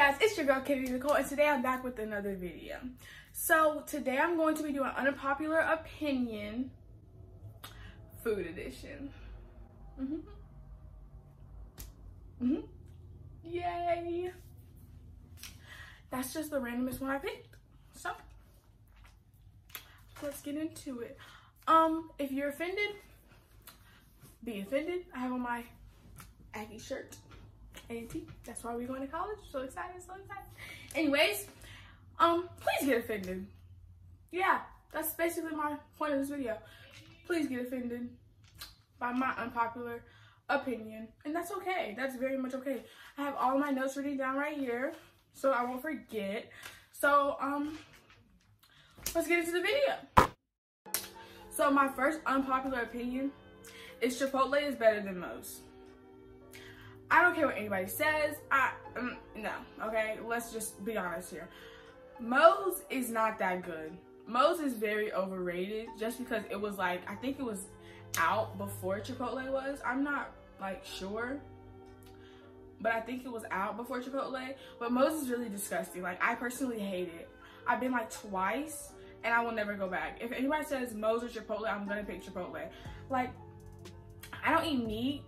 guys, it's your girl Kennedy Nicole and today I'm back with another video. So today I'm going to be doing unpopular opinion food edition. Mm hmm mm hmm Yay! That's just the randomest one I picked. So let's get into it. Um, if you're offended, be offended. I have on my Aggie shirt. A&T. That's why we're going to college. So excited, so excited. Anyways, um, please get offended. Yeah, that's basically my point of this video. Please get offended by my unpopular opinion. And that's okay. That's very much okay. I have all my notes written down right here so I won't forget. So, um, let's get into the video. So my first unpopular opinion is Chipotle is better than Moe's. I don't care what anybody says. I um, no, okay. Let's just be honest here. Moe's is not that good. Moe's is very overrated just because it was like I think it was out before Chipotle was. I'm not like sure. But I think it was out before Chipotle. But Moe's is really disgusting. Like I personally hate it. I've been like twice and I will never go back. If anybody says Moe's or Chipotle, I'm gonna pick Chipotle. Like I don't eat meat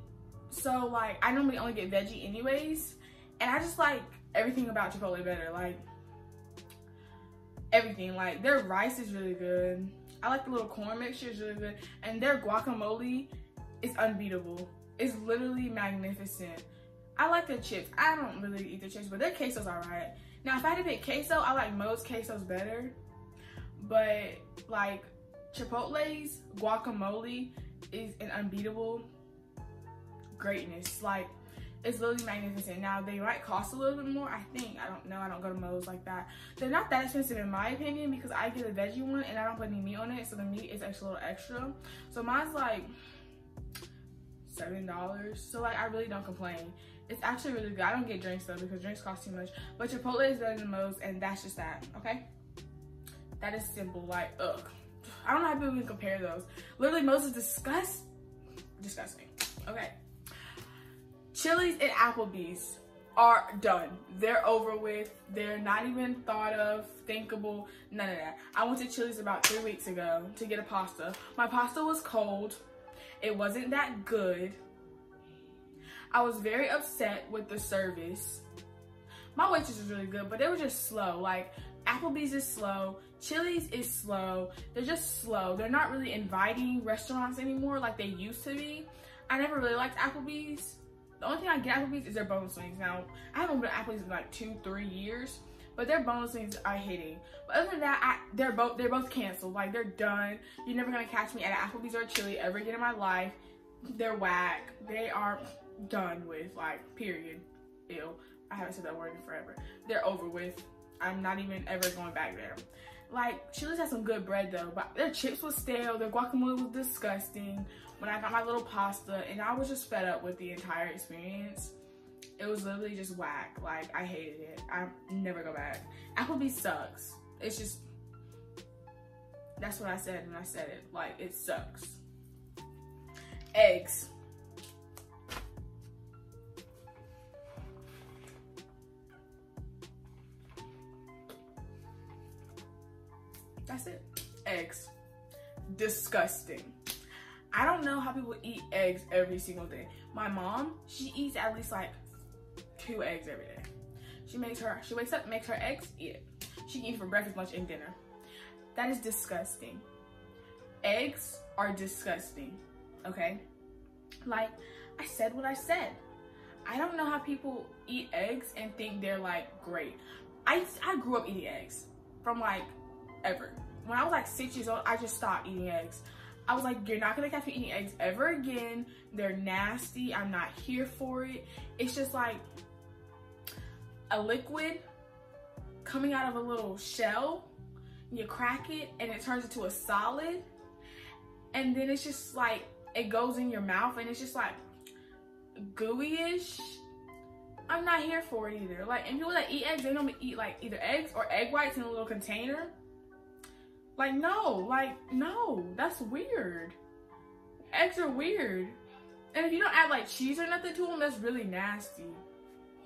so like I normally only get veggie anyways. And I just like everything about Chipotle better. Like everything. Like their rice is really good. I like the little corn mixture is really good. And their guacamole is unbeatable. It's literally magnificent. I like the chips. I don't really eat the chips, but their queso's alright. Now if I had to pick queso, I like most quesos better. But like Chipotle's guacamole is an unbeatable greatness. Like, it's literally magnificent. Now, they might cost a little bit more, I think. I don't know. I don't go to Moe's like that. They're not that expensive in my opinion because I get a veggie one and I don't put any meat on it. So the meat is actually a little extra. So mine's like $7. So like, I really don't complain. It's actually really good. I don't get drinks though because drinks cost too much. But Chipotle is better than Moe's and that's just that, okay? That is simple, like, ugh. I don't know how people can compare those. Literally, Moe's is disgust, disgusting, okay? Chili's and Applebee's are done. They're over with. They're not even thought of, thinkable, none of that. I went to Chili's about three weeks ago to get a pasta. My pasta was cold. It wasn't that good. I was very upset with the service. My waitress was really good, but they were just slow. Like, Applebee's is slow. Chili's is slow. They're just slow. They're not really inviting restaurants anymore like they used to be. I never really liked Applebee's. The only thing I get Applebee's is their boneless wings. Now, I haven't been to Applebee's in like two, three years, but their boneless wings are hitting. But other than that, I, they're both they're both canceled. Like they're done. You're never gonna catch me at Applebee's or Chili ever again in my life. They're whack. They are done with. Like period. Ew. I haven't said that word in forever. They're over with. I'm not even ever going back there. Like, Chili's has some good bread though, but their chips was stale, their guacamole was disgusting when I got my little pasta, and I was just fed up with the entire experience. It was literally just whack. Like, I hated it. I never go back. Applebee's sucks. It's just, that's what I said when I said it. Like, it sucks. Eggs. That's it. Eggs. Disgusting. I don't know how people eat eggs every single day. My mom, she eats at least like two eggs every day. She makes her, she wakes up, makes her eggs, eat it. She can eat for breakfast, lunch, and dinner. That is disgusting. Eggs are disgusting, okay? Like, I said what I said. I don't know how people eat eggs and think they're like great. I, I grew up eating eggs from like ever. When I was like six years old, I just stopped eating eggs. I was like, you're not gonna catch me eating eggs ever again. They're nasty. I'm not here for it. It's just like a liquid coming out of a little shell. You crack it and it turns into a solid. And then it's just like, it goes in your mouth and it's just like gooey-ish. I'm not here for it either. Like, and people that eat eggs, they normally eat like either eggs or egg whites in a little container. Like, no, like, no, that's weird. Eggs are weird. And if you don't add like cheese or nothing to them, that's really nasty.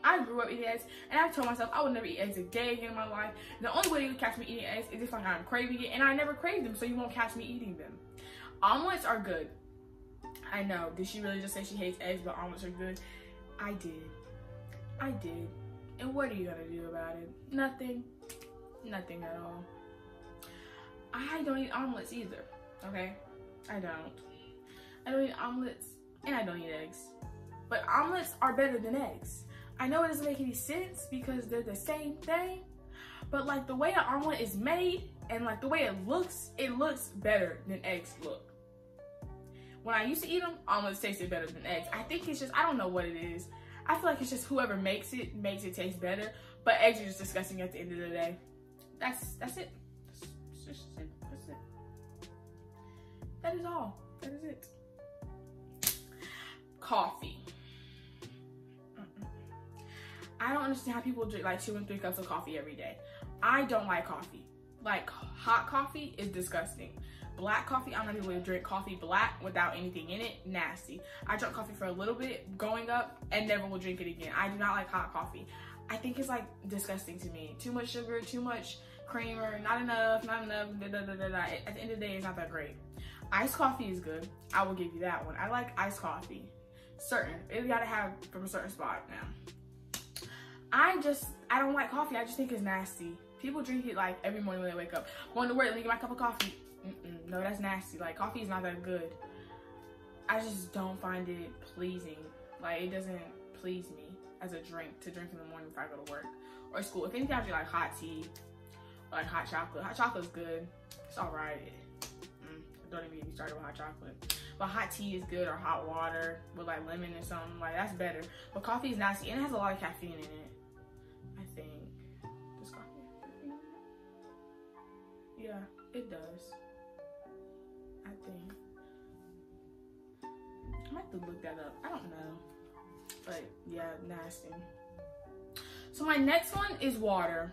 I grew up eating eggs, and I told myself I would never eat eggs a day again in my life. The only way you catch me eating eggs is if like I'm craving it, and I never crave them, so you won't catch me eating them. Omelets are good. I know. Did she really just say she hates eggs, but omelets are good? I did. I did. And what are you gonna do about it? Nothing. Nothing at all. I don't eat omelets either. Okay? I don't. I don't eat omelets and I don't eat eggs. But omelets are better than eggs. I know it doesn't make any sense because they're the same thing, but like the way an omelet is made and like the way it looks, it looks better than eggs look. When I used to eat them, omelets tasted better than eggs. I think it's just, I don't know what it is. I feel like it's just whoever makes it, makes it taste better. But eggs are just disgusting at the end of the day. That's, that's it. That's just it. That's it. That is all. That is it. Coffee. I don't understand how people drink like two and three cups of coffee every day. I don't like coffee. Like hot coffee is disgusting. Black coffee, I'm not able to drink coffee black without anything in it. Nasty. I drank coffee for a little bit going up and never will drink it again. I do not like hot coffee. I think it's like disgusting to me. Too much sugar, too much creamer, not enough, not enough. Da, da, da, At the end of the day, it's not that great. Iced coffee is good. I will give you that one. I like iced coffee. Certain. It gotta have from a certain spot now. I just, I don't like coffee. I just think it's nasty. People drink it like every morning when they wake up. Going to work, let me get my cup of coffee. Mm -mm, no, that's nasty. Like coffee is not that good. I just don't find it pleasing. Like it doesn't please me as a drink to drink in the morning before I go to work or school. If anything, I do like hot tea, like hot chocolate. Hot chocolate's good. It's all right. Mm, don't even get me started with hot chocolate. But hot tea is good or hot water with like lemon or something. Like that's better. But coffee is nasty and it has a lot of caffeine in it. I think. Does coffee? Yeah, it does. I think. I might have to look that up. I don't know. But yeah, nasty. So my next one is water.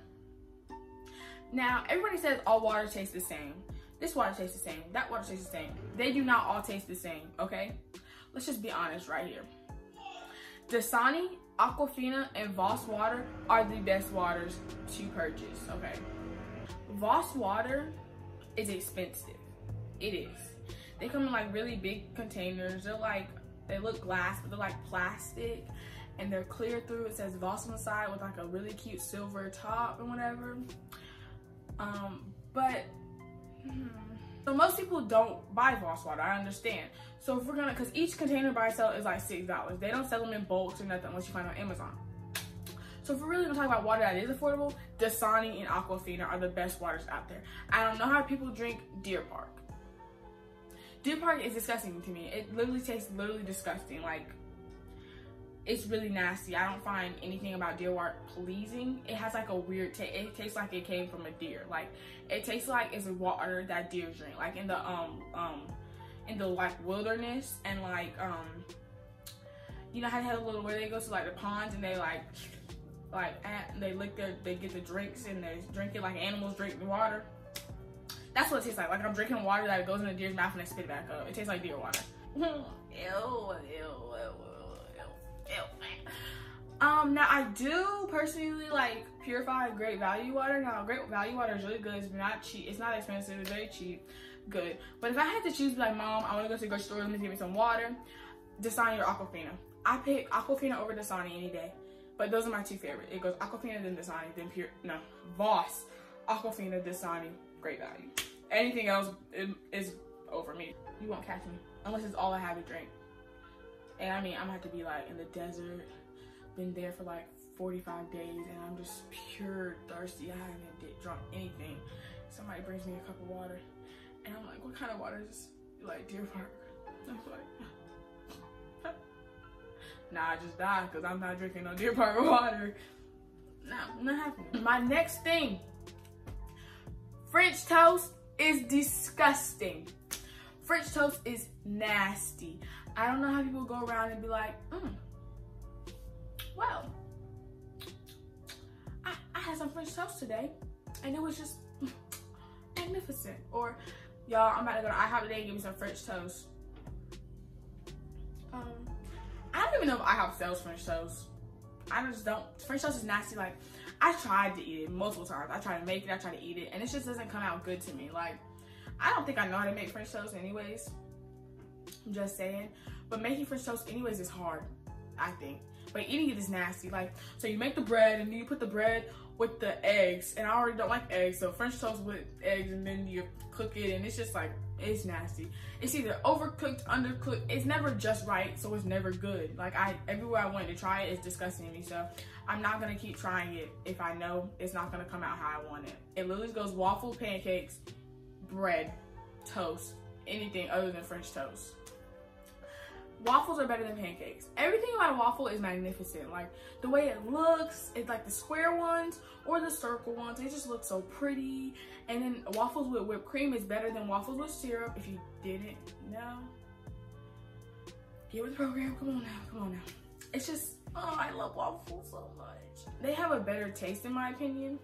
Now, everybody says all water tastes the same. This water tastes the same. That water tastes the same. They do not all taste the same, okay? Let's just be honest right here. Dasani, Aquafina, and Voss water are the best waters to purchase, okay? Voss water is expensive. It is. They come in like really big containers. They're like, they look glass, but they're like plastic and they're clear through. It says Voss on the side with like a really cute silver top and whatever. Um, but hmm. so most people don't buy Voss water. I understand. So if we're gonna, cause each container by itself is like six dollars. They don't sell them in bulks or nothing unless you find on Amazon. So if we're really gonna talk about water that is affordable, Dasani and Aquafina are the best waters out there. I don't know how people drink Deer Park. Deer Park is disgusting to me. It literally tastes literally disgusting. Like it's really nasty. I don't find anything about deer water pleasing. It has like a weird taste. It tastes like it came from a deer. Like it tastes like it's water that deer drink. Like in the um um in the like wilderness and like um you know how they have a little where they go to like the ponds and they like like at, they lick their they get the drinks and they drink it like animals drink the water. That's what it tastes like. Like I'm drinking water that goes in a deer's mouth and they spit it back up. It tastes like deer water. ew, um, now I do personally like purified great value water. Now great value water is really good. It's not cheap. It's not expensive. It's very cheap. Good. But if I had to choose, like, mom, I want to go to the grocery store. Let me give me some water. Dasani or Aquafina. I pick Aquafina over Dasani any day. But those are my two favorite. It goes Aquafina, then Dasani, then Pure. No, Voss, Aquafina, Dasani, great value. Anything else is over me. You won't catch me unless it's all I have to drink. And I mean, I'm gonna have to be like in the desert, been there for like 45 days, and I'm just pure thirsty. I haven't did, drunk anything. Somebody brings me a cup of water, and I'm like, what kind of water is this? Like Deer Park. I'm like, nah, I just died because I'm not drinking no Deer Park water. No, not happening. My next thing, French toast is disgusting. French toast is nasty. I don't know how people go around and be like, mm, well, I, I had some French toast today and it was just magnificent. Or, y'all, I'm about to go to IHOP today and give me some French toast. Um, I don't even know if IHOP sells French toast. I just don't. French toast is nasty. Like I tried to eat it multiple times. I tried to make it. I tried to eat it, and it just doesn't come out good to me. Like I don't think I know how to make French toast, anyways. I'm just saying. But making French toast, anyways, is hard. I think. But eating it is nasty. Like so, you make the bread and then you put the bread with the eggs, and I already don't like eggs. So French toast with eggs, and then you cook it, and it's just like it's nasty. It's either overcooked, undercooked. It's never just right, so it's never good. Like I, everywhere I went to try it, it's disgusting me. So I'm not gonna keep trying it if I know it's not gonna come out how I want it. It literally goes waffle, pancakes, bread, toast, anything other than French toast waffles are better than pancakes. Everything about a waffle is magnificent. Like the way it looks, it's like the square ones or the circle ones. They just look so pretty. And then waffles with whipped cream is better than waffles with syrup. If you didn't know, get with the program. Come on now, come on now. It's just, oh, I love waffles so much. They have a better taste in my opinion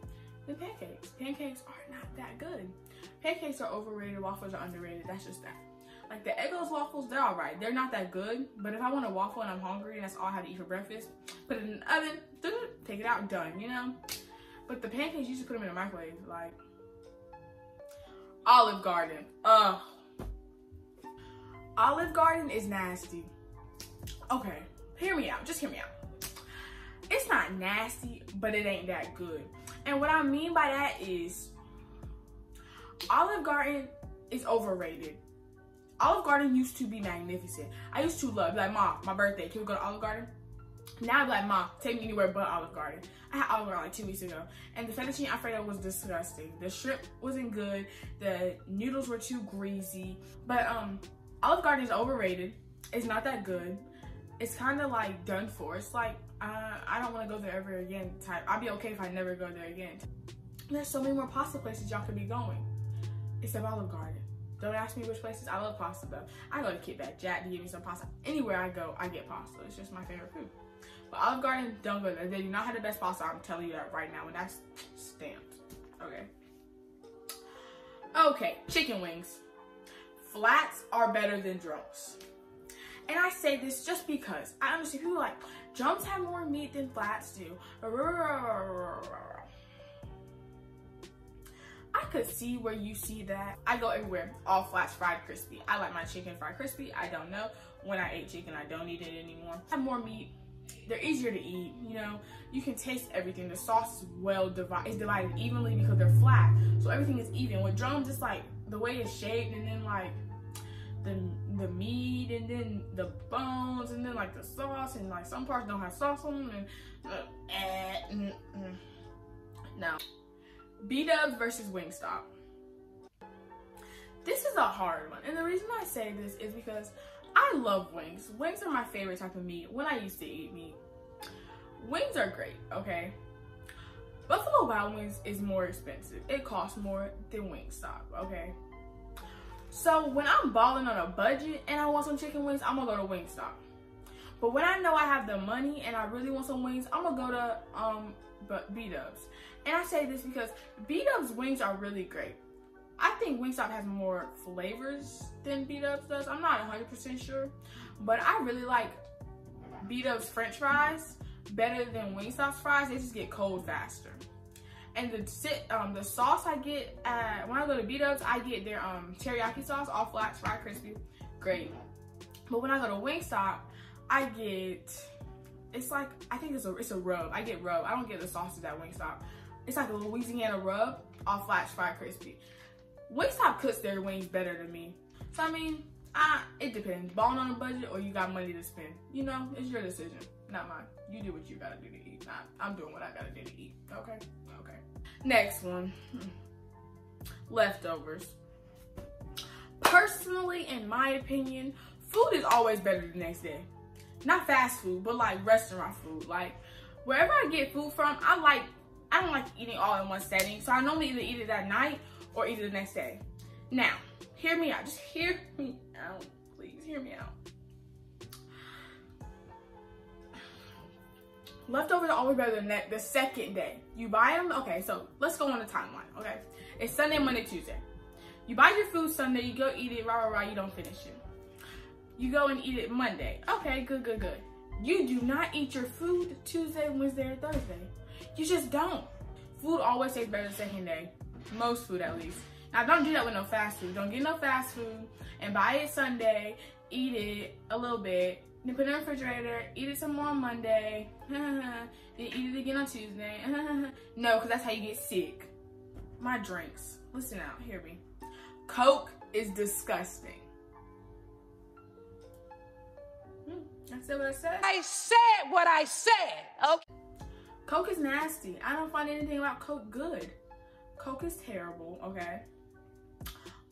than pancakes. Pancakes are not that good. Pancakes are overrated, waffles are underrated. That's just that. Like the Eggo's waffles, they're all right. They're not that good, but if I want a waffle and I'm hungry and that's all I have to eat for breakfast, put it in the oven, take it out, done, you know? But the pancakes, you just put them in the microwave, like Olive Garden. Ugh. Olive Garden is nasty. Okay, hear me out, just hear me out. It's not nasty, but it ain't that good. And what I mean by that is Olive Garden is overrated. Olive Garden used to be magnificent. I used to love, like, Mom, my birthday, can we go to Olive Garden? Now I'm like, Mom, take me anywhere but Olive Garden. I had Olive Garden like two weeks ago. And the fettuccine alfredo was disgusting. The shrimp wasn't good. The noodles were too greasy. But um, Olive Garden is overrated. It's not that good. It's kind of like done for. It's like, uh, I don't want to go there ever again type. I'd be okay if I never go there again. There's so many more pasta places y'all could be going. Except Olive Garden. Don't ask me which places. I love pasta though. I go to Kickback Jack to give me some pasta. Anywhere I go, I get pasta. It's just my favorite food. But Olive Garden, don't go there. They do not have the best pasta. I'm telling you that right now, and that's stamped. Okay. Okay, chicken wings. Flats are better than drums. And I say this just because I understand people like drums have more meat than flats do. I could see where you see that. I go everywhere, all flats fried crispy. I like my chicken fried crispy. I don't know. When I ate chicken, I don't eat it anymore. I have more meat. They're easier to eat, you know. You can taste everything. The sauce is well divided. It's divided evenly because they're flat. So everything is even. With drum, just like the way it's shaped and then like the the meat and then the bones and then like the sauce and like some parts don't have sauce on them and uh, eh, mm, mm. No. B-Dubs versus Wingstop. This is a hard one. And the reason I say this is because I love wings. Wings are my favorite type of meat when I used to eat meat. Wings are great, okay? Buffalo Wild Wings is more expensive. It costs more than Wingstop, okay? So when I'm balling on a budget and I want some chicken wings, I'm gonna go to Wingstop. But when I know I have the money and I really want some wings, I'm gonna go to um B-Dubs. And I say this because B-Dubs wings are really great. I think Wingstop has more flavors than B-Dubs does. I'm not 100% sure, but I really like B-Dubs french fries better than Wingstop's fries. They just get cold faster. And the sit, um, the sauce I get at, when I go to B-Dubs, I get their um, teriyaki sauce, all flats, fried crispy, great. But when I go to Wingstop, I get, it's like, I think it's a, it's a rub. I get rub. I don't get the sauces at Wingstop. It's like a Louisiana rub, all Flash Fry crispy. Wingstop cooks their wings better than me. So I mean, I, it depends. Balling on a budget or you got money to spend. You know, it's your decision, not mine. You do what you gotta do to eat. Not, I'm doing what I gotta do to eat. Okay, okay. Next one, hmm. leftovers. Personally, in my opinion, food is always better the next day. Not fast food, but like restaurant food. Like wherever I get food from, I like I don't like eating all in one setting. So I normally either eat it that night or eat it the next day. Now, hear me out. Just hear me out. Please hear me out. Leftovers are always better than that the second day. You buy them, okay, so let's go on the timeline, okay? It's Sunday, Monday, Tuesday. You buy your food Sunday, you go eat it, rah, rah, rah, you don't finish it. You go and eat it Monday. Okay, good, good, good. You do not eat your food Tuesday, Wednesday, or Thursday. You just don't. Food always tastes better the second day. Most food, at least. Now, don't do that with no fast food. Don't get no fast food and buy it Sunday, eat it a little bit, then put it in the refrigerator, eat it some more on Monday, then eat it again on Tuesday. no, because that's how you get sick. My drinks. Listen out, hear me. Coke is disgusting. Hmm, I said what I said. I said what I said. Okay. Coke is nasty. I don't find anything about Coke good. Coke is terrible, okay?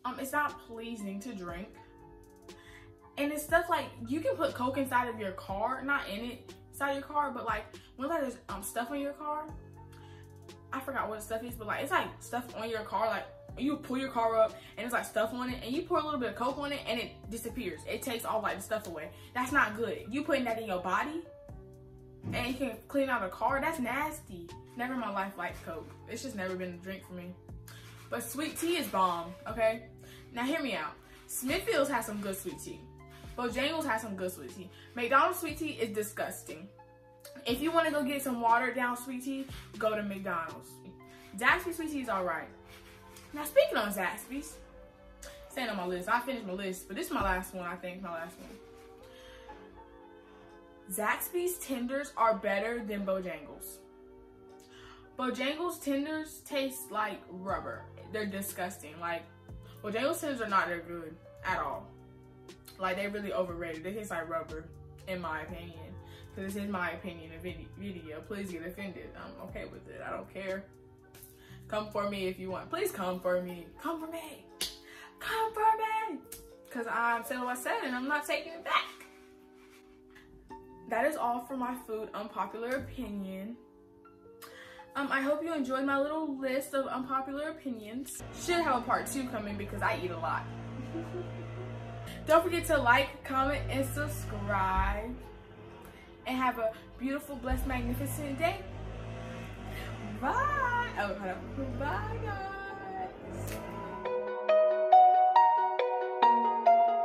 Um, it's not pleasing to drink. And it's stuff like you can put Coke inside of your car, not in it, inside your car, but like when there's um stuff on your car, I forgot what stuff is, but like it's like stuff on your car, like you pull your car up and it's like stuff on it and you pour a little bit of coke on it and it disappears it takes all like the stuff away that's not good you putting that in your body and you can clean out a car. That's nasty. Never in my life liked coke. It's just never been a drink for me. But sweet tea is bomb okay? Now hear me out. Smithfields has some good sweet tea. Bojangles has some good sweet tea. Mcdonald's sweet tea is disgusting. If you want to go get some watered down sweet tea go to mcdonald's. Zaxby's sweet tea is all right. Now speaking on Zaxby's, staying on my list. I finished my list, but this is my last one, I think, my last one. Zaxby's tenders are better than Bojangles. Bojangles tenders taste like rubber. They're disgusting. Like, Bojangles tenders are not that good at all. Like, they really overrated. They taste like rubber, in my opinion. Because this is my opinion of video. Please get offended. I'm okay with it. I don't care. Come for me if you want. Please come for me. Come for me. Come for me. Because I'm saying what I said and I'm not taking it back. That is all for my food unpopular opinion. Um, I hope you enjoyed my little list of unpopular opinions. Should have a part two coming because I eat a lot. Don't forget to like, comment, and subscribe. And have a beautiful, blessed, magnificent day. Bye. Oh, hold on. Bye, guys.